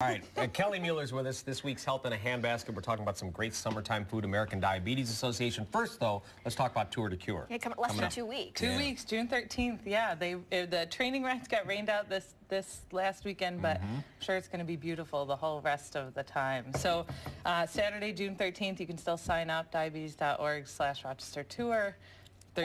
All right, uh, Kelly Mueller's with us. This week's Health in a Handbasket. We're talking about some great summertime food, American Diabetes Association. First, though, let's talk about Tour de Cure. Yeah, come, less Coming than up. two weeks. Two Yeah. weeks, June 13th. Yeah, they uh, the training rides got rained out this this last weekend, but Mm-hmm. I'm sure it's going to be beautiful the whole rest of the time. So uh, Saturday, June 13th, you can still sign up diabetes.org slash Rochester Tour.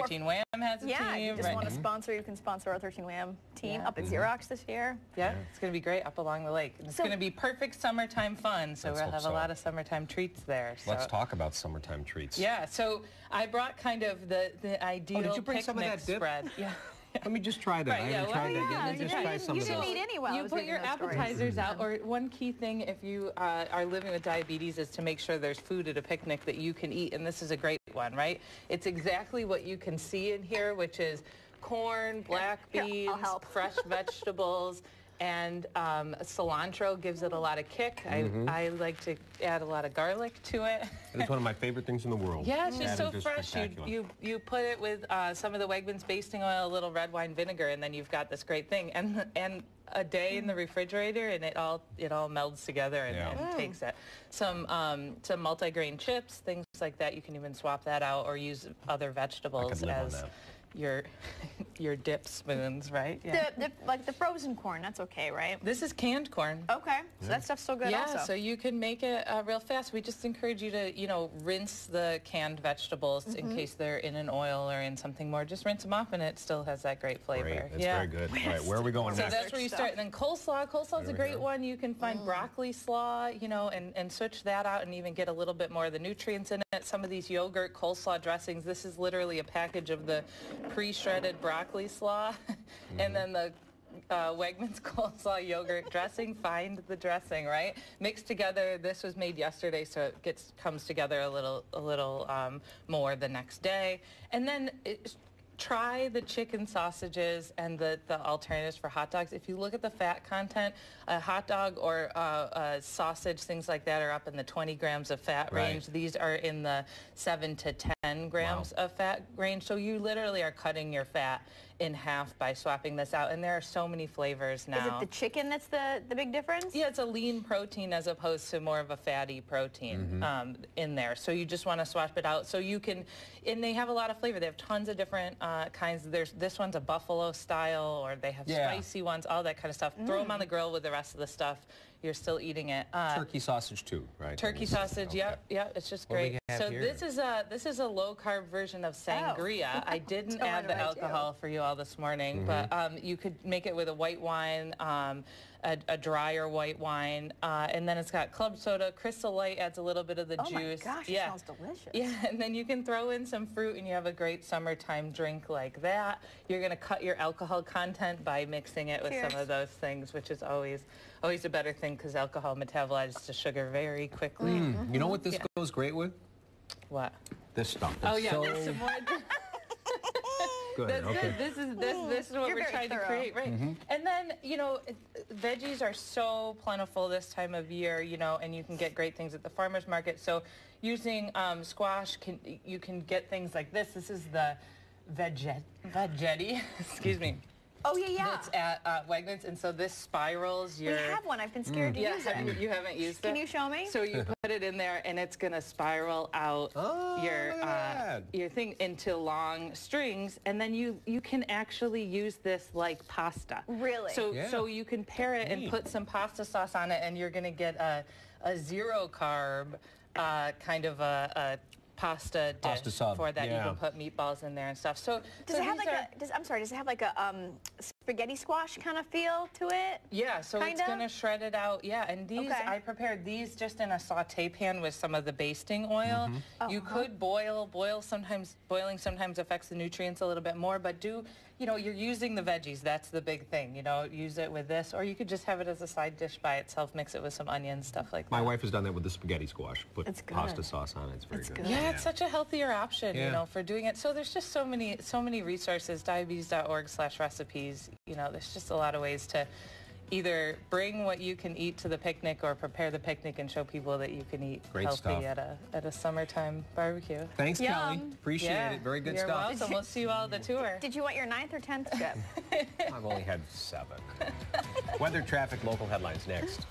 13 Wham has a Yeah, team. you just right? want to mhm. sponsor, you can sponsor our 13 Wham team Yeah. up at mhm. Xerox this year. Yeah, it's going to be great up along the lake. It's So- going to be perfect summertime fun, so Let's we'll have so. a lot of summertime treats there. Let's talk about summertime treats. Yeah, so I brought kind of the, the oh, ideal Oh, you bring some of that dip? spread. Yeah. Let me just try that. Right, I yeah, haven't well, tried that yeah, yet. Let me you just didn't- try some you of didn't that. eat any while you put your appetizers out, or one key thing if you uh, are living with diabetes is to make sure there's food at a picnic that you can eat, and this is a great one, right? It's exactly what you can see in here, which is corn, black beans, help. fresh vegetables, and um, cilantro gives it a lot of kick. Mm-hmm. I, I like to add a lot of garlic to it. It's one of my favorite things in the world. Yeah, it's just That so is fresh. You, you you put it with uh, some of the Wegmans basting oil, a little red wine vinegar, and then you've got this great thing. And and a day in the refrigerator, and it all it all melds together and, Yeah. and takes it. Some um, some multigrain chips, things like that. You can even swap that out or use other vegetables as your your dip spoons, right? Yeah. The, the, like the frozen corn, that's okay, right? This is canned corn. Okay, so that stuff's still good yeah, also. so you can make it uh, real fast. We just encourage you to, you know, rinse the canned vegetables Mm-hmm. in case they're in an oil or in something more. Just rinse them off, and it still has that great flavor. Great. It's yeah. very good. All right, where are we going So next? that's where you start. And then coleslaw. Coleslaw's There a great go. one. You can find broccoli slaw, you know, and, and switch that out and even get a little bit more of the nutrients in it. Some of these yogurt coleslaw dressings, this is literally a package of the pre-shredded broccoli slaw. and then the uh, Wegmans coleslaw yogurt dressing. Find the dressing, right? Mixed together. This was made yesterday, so it gets comes together a little a little um, more the next day. And then it, try the chicken sausages and the, the alternatives for hot dogs. If you look at the fat content, a hot dog or uh, a sausage, things like that are up in the 20 grams of fat Right. range. These are in the 7 to 10 grams of fat range. So you literally are cutting your fat in half by swapping this out. And there are so many flavors now. Is it the chicken that's the, the big difference? Yeah, it's a lean protein as opposed to more of a fatty protein Mm-hmm. um, in there. So you just want to swap it out. So you can, and they have a lot of flavor. They have tons of different uh, kinds. There's this one's a buffalo style, or they have Yeah. spicy ones, all that kind of stuff. Throw them on the grill with the rest of the stuff. You're still eating it. Uh, Turkey sausage too, right? Turkey sausage, Okay. yep, yep, it's just What great. So here? this is a this is a low carb version of sangria. I didn't add the what do. alcohol for you all this morning, Mm-hmm. but um, you could make it with a white wine, um, a, a drier white wine, uh, and then it's got club soda. Crystal Light adds a little bit of the Oh my juice. gosh, it yeah. smells delicious. Yeah, and then you can throw in some fruit and you have a great summertime drink like that. You're going to cut your alcohol content by mixing it with Cheers. some of those things, which is always always a better thing because alcohol metabolizes to sugar very quickly. Mm, You know what this Yeah. goes great with? What? This stuff. Oh yeah, so that's some more. Good. That's okay. good. This is this this is what You're we're very trying to create, right? Mm-hmm. And then you know, veggies are so plentiful this time of year, you know, and you can get great things at the farmers market. So using um, squash, can you can get things like this. This is the veget Veggetti. Excuse me. Oh, yeah, yeah. It's at uh, Wegmans, and so this spirals your... we have one. I've been scared to Yeah, use it. you, you haven't used it. Can you show me? So you put it in there, and it's gonna spiral out Oh, your uh, your thing into long strings, and then you you can actually use this like pasta. Really? So Yeah. so you can pair it and put some pasta sauce on it, and you're gonna get a a zero carb uh, kind of a. a Pasta dish Pasta sub, for that. You can put meatballs in there and stuff. So Does so it have like are- a? Does, I'm sorry. Does it have like a um, spaghetti squash kind of feel to it? Yeah, so it's Kinda? gonna shred it out. Yeah, and these Okay. I prepared these just in a saute pan with some of the basting oil. Mm-hmm. You Uh-huh. could boil. Boil sometimes. Boiling sometimes affects the nutrients a little bit more, but do you know you're using the veggies? That's the big thing. You know, use it with this, or you could just have it as a side dish by itself. Mix it with some onions, stuff like that. My wife has done that with the spaghetti squash. Put It's good. pasta sauce on it. It's very It's good. good. Yeah, it's such a healthier option, Yeah. you know, for doing it. So there's just so many, so many resources. Diabetes.org slash recipes. You know, there's just a lot of ways to either bring what you can eat to the picnic or prepare the picnic and show people that you can eat Great healthy stuff. at a at a summertime barbecue. Thanks, Kelly. Appreciate yeah, it. Very good you're stuff. welcome. We'll see you all at the tour. Did you want your ninth or tenth trip? I've only had seven. Weather, traffic, local headlines next.